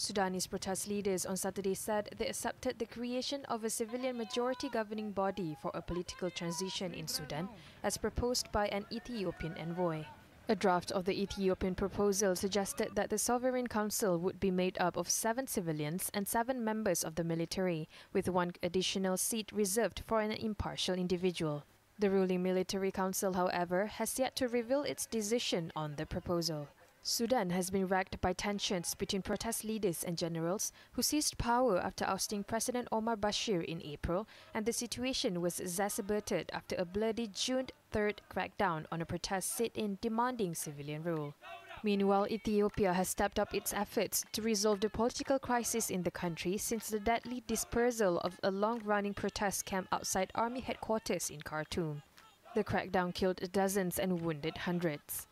Sudanese protest leaders on Saturday said they accepted the creation of a civilian majority governing body for a political transition in Sudan, as proposed by an Ethiopian envoy. A draft of the Ethiopian proposal suggested that the Sovereign Council would be made up of seven civilians and seven members of the military, with one additional seat reserved for an impartial individual. The ruling military council, however, has yet to reveal its decision on the proposal. Sudan has been racked by tensions between protest leaders and generals who seized power after ousting President Omar Bashir in April, and the situation was exacerbated after a bloody June 3rd crackdown on a protest sit in demanding civilian rule. Meanwhile, Ethiopia has stepped up its efforts to resolve the political crisis in the country since the deadly dispersal of a long running protest camp outside army headquarters in Khartoum. The crackdown killed dozens and wounded hundreds.